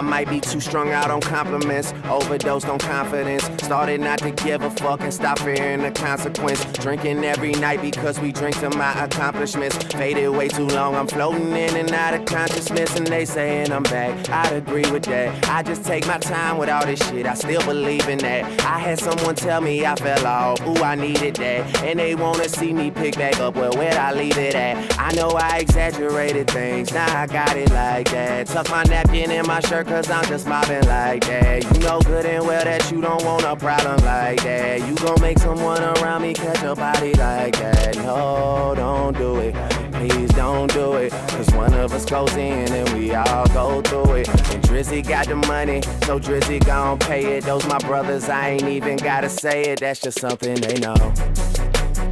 might be too strung out on compliments, overdosed on confidence. Started not to give a fuck and stop fearing the consequence. Drinking every night because we drink to my accomplishments. Faded way too long, I'm floating in and out of consciousness, and they saying I'm back. I'd agree with that. I just take my time with all this shit, I still believe in that. I had someone tell me I fell off, ooh, I needed that. And they wanna see me pick back up, well, where'd I leave it at? I know I exaggerated things, now I got it like that. Tuck my napkin in my shirt, cause I'm just mobbing like that. You know good and well that you don't want a problem like that. You gon' make someone around me catch a body like that. No, don't do it. Please don't do it. Cause one of us goes in and we all go through it. And Drizzy got the money, so Drizzy gon' pay it. Those my brothers, I ain't even gotta say it. That's just something. They know,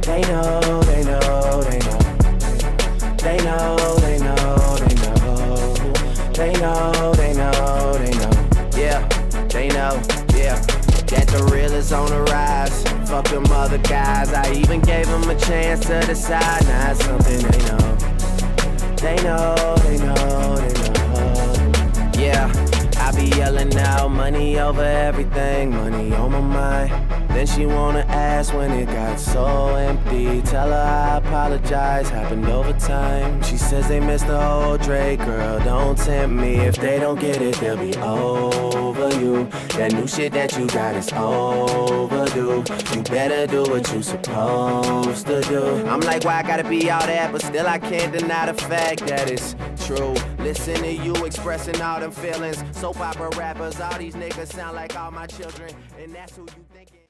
they know, on the rise. Fuck them other guys. I even gave them a chance to decide. Now it's something they know. They know, they know, they know. Yeah, I be yelling out money over everything, money on my mind. Then she wanna ask when it got so empty. Tell her I apologize, happened over time. She says they missed the whole Drake, girl. Don't tempt me. If they don't get it, they'll be over you. That new shit that you got is overdue. You better do what you supposed to do. I'm like, why I gotta be all that, but still I can't deny the fact that it's true. Listen to you expressing all them feelings. Soap opera rappers, all these niggas sound like all my children, and that's who you thinking.